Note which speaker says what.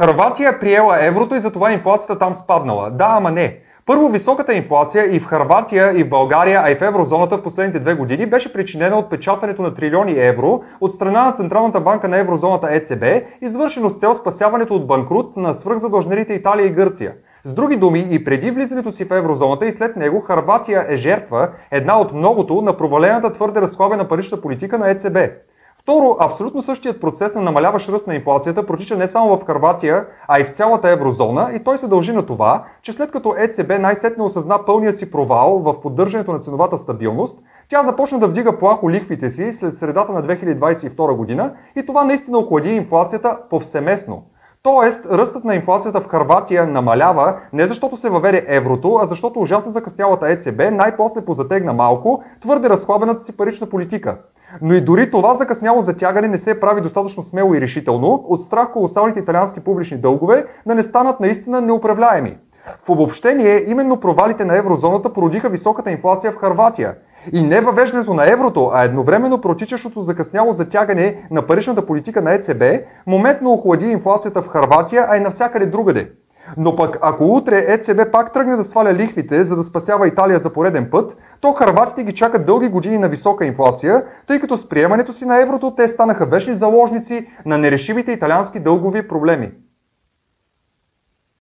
Speaker 1: Харватия е приела еврото и затова инфлацията там спаднала. Да, ама не. Първо, високата инфлация и в Харватия, и в България, а и в еврозоната в последните две години беше причинена от печатането на трилиони евро от страна на Централната банка на еврозоната ЕЦБ, извършено с цел спасяването от банкрут на свръхзадължнелите Италия и Гърция. С други думи, и преди влизането си в еврозоната и след него, Харватия е жертва, една от многото, на провалената твърде разхлабена парична политика на ЕЦБ. Второ, абсолютно същият процес на намаляващ ръст на инфлацията протича не само в Харватия, а и в цялата еврозона и той се дължи на това, че след като ЕЦБ най-сетне осъзна пълния си провал в поддържането на ценовата стабилност, тя започна да вдига плахо лихвите си след средата на 2022 година и това наистина охлади инфлацията повсеместно. Тоест, ръстът на инфлацията в Харватия намалява не защото се въведе еврото, а защото ужасно закъснялата ЕЦБ най-после позатегна малко твърде разхлабената си парична политика. Но и дори това закъсняло затягане не се прави достатъчно смело и решително от страх колосалните италиански публични дългове да не станат наистина неуправляеми. В обобщение, именно провалите на еврозоната породиха високата инфлация в Харватия. И не въвеждането на еврото, а едновременно протичащото закъсняло затягане на паричната политика на ЕЦБ, моментно охлади инфлацията в Харватия, а и навсякъде другаде. Но пък ако утре ЕЦБ пак тръгне да сваля лихвите, за да спасява Италия за пореден път, то харватите ги чакат дълги години на висока инфлация, тъй като с приемането си на еврото те станаха вечни заложници на нерешимите италиански дългови проблеми.